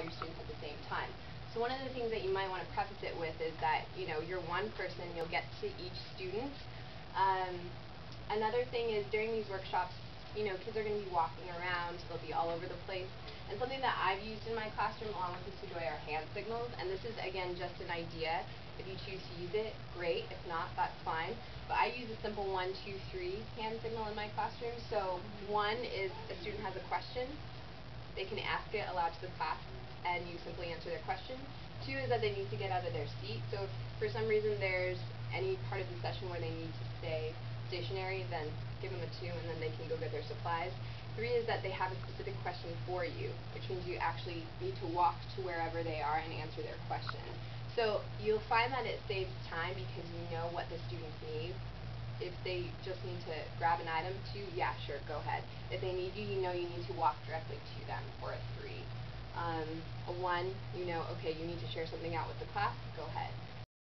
all your students at the same time. So one of the things that you might want to preface it with is that, you know, you're one person, you'll get to each student. Um, another thing is during these workshops, you know, kids are going to be walking around, they'll be all over the place. And something that I've used in my classroom along with the Sudoi are hand signals. And this is, again, just an idea. If you choose to use it, great. If not, that's fine. But I use a simple one, two, three hand signal in my classroom. So one is a student has a question. They can ask it aloud to the class and you simply answer their question. Two is that they need to get out of their seat. So if for some reason there's any part of the session where they need to stay stationary, then give them a two and then they can go get their supplies. Three is that they have a specific question for you, which means you actually need to walk to wherever they are and answer their question. So you'll find that it saves time because you know what the students need. If they just need to grab an item, two, yeah, sure, go ahead. If they need you, you know you need to walk directly to them, or a three. Um, a one, you know, okay, you need to share something out with the class, go ahead.